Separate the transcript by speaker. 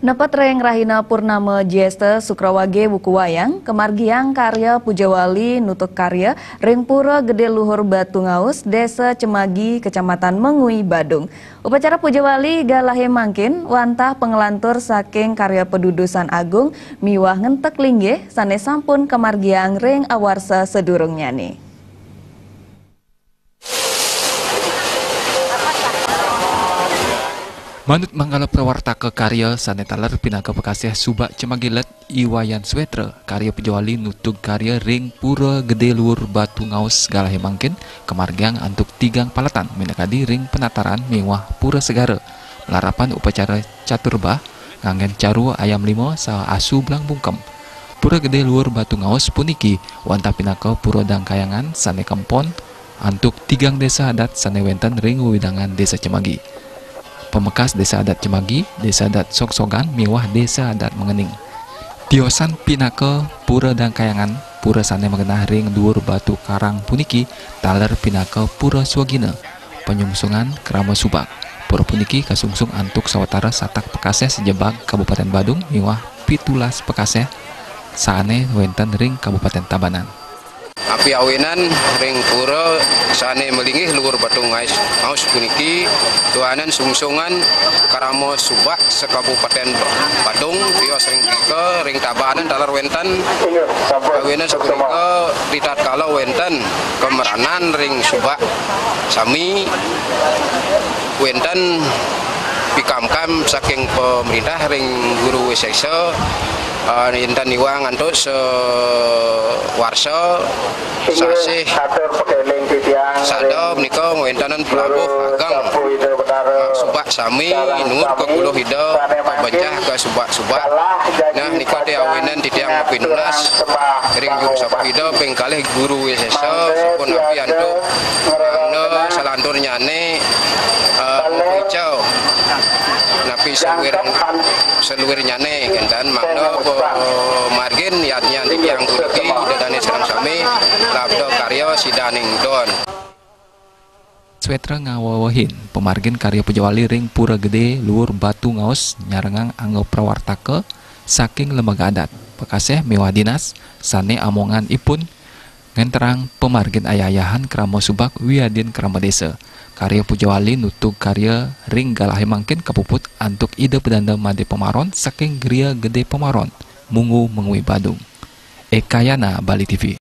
Speaker 1: Nepat reng Rahina Purnama Jeste Sukrawage Buku Wayang, Kemargiang Karya Pujawali Nutuk Karya, Ring Pura Gede Luhur Batu Ngaus, Desa Cemagi, Kecamatan Mengui, Badung. Upacara Pujawali Galahe Mangkin, wantah pengelantur saking karya pedudusan agung, miwah ngentek lingge, sane sampun kemargiang ring awarsa sedurung nyani.
Speaker 2: Manut manggala prawartaka karya sanetaler pinaka pekasih subak cemagilet Iwayan Swetra. Karya pejawali nutug karya ring pura gede luur batu ngaus galahe mangkin kemargiang antuk tigang palatan minakadi ring penataran mewah pura segara. Melarapan upacara caturbah ngangen caru ayam limo sa asu belang bungkem. Pura gede luur batu ngaus puniki wanta pinaka pura dangkayangan sane kempon antuk tigang desa adat sane wenten ring widangan desa cemagi pemekas Desa Adat Cemagi, Desa Adat Soksogan, Miwah Desa Adat Mengening. Tiosan Pinake Pura dan Kayangan, Pura Sane Mengenah Ring Dur Batu Karang Puniki, Taler Pinake Pura Swagina, Penyungsungan Kerama Subak. Pura Puniki kasungsung antuk sawatara satak Pekaseh sejebak Kabupaten Badung, Miwah Pitulas Pekaseh, Sane Wenten Ring Kabupaten Tabanan
Speaker 3: api awinan ring pura sane melingih luhur batu ngais aus puniki tuanan sungsungan karamo subak sekabupaten Badung pios ring tiga ring tabanan dalar wentan awinan sapunika ditat kalau wenten. Kemeranan ring subak sami. Wenten pikamkam saking pemerintah ring guru wisesa uh, intan iwang antuk se warsa sasih sadop nika ngwentanan pelabuh agang subak sami nur ke kuluh hida bencah ke subak subak. Nah nika dia awinan tidiang pinunas ring guru sabak hida pengkalih guru wisesa sapun api antuk uh, salantur nyane hijau napi seluir seluir nyane kendan makna margin yatnya yang kuduki dadane serang sami labdo karya sidaning don.
Speaker 2: Swetra ngawawahin pemargin karya pejawali ring pura gede luur batu ngaos nyarengang anggap prawartake saking lembaga adat pekaseh mewah dinas sane amongan ipun ngenterang pemargin ayayahan kramo subak wiadin krama desa. Karya pujawali nutug karya ring galahe mangkin kapuput antuk ide pedanda made pemaron saking geria gede pemaron mungu mengui badung ekayana Bali TV